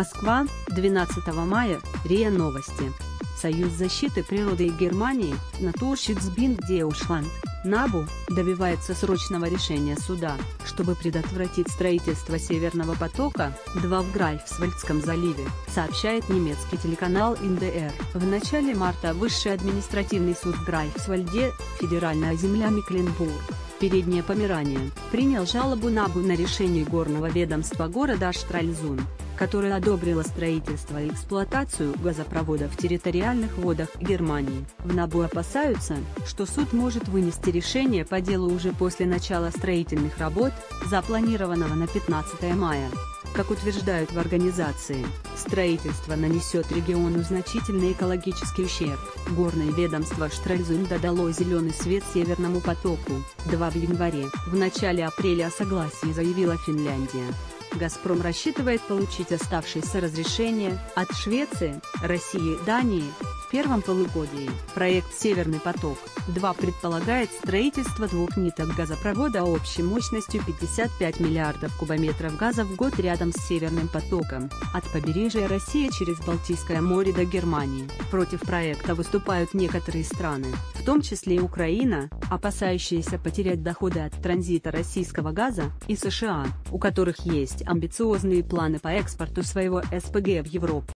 Москва, 12 мая, РИА Новости. Союз защиты природы и Германии, Naturschützbund Deutschland, НАБУ, добивается срочного решения суда, чтобы предотвратить строительство Северного потока-2 в Грайфсвальдском заливе, сообщает немецкий телеканал НДР. В начале марта Высший административный суд в Грайфсвальде, федеральная земля Мекленбург, Переднее Померание, принял жалобу НАБУ на решение горного ведомства города Штральзун, которое одобрило строительство и эксплуатацию газопровода в территориальных водах Германии. В НАБУ опасаются, что суд может вынести решение по делу уже после начала строительных работ, запланированного на 15 мая. Как утверждают в организации, строительство нанесет региону значительный экологический ущерб. Горное ведомство Штральзунда дало зеленый свет Северному потоку, 2 в январе. В начале апреля о согласии заявила Финляндия. «Газпром» рассчитывает получить оставшееся разрешение от Швеции, России Дании первом полугодии. Проект «Северный поток» 2 предполагает строительство двух ниток газопровода общей мощностью 55 миллиардов кубометров газа в год рядом с Северным потоком, от побережья России через Балтийское море до Германии. Против проекта выступают некоторые страны, в том числе и Украина, опасающиеся потерять доходы от транзита российского газа, и США, у которых есть амбициозные планы по экспорту своего СПГ в Европу.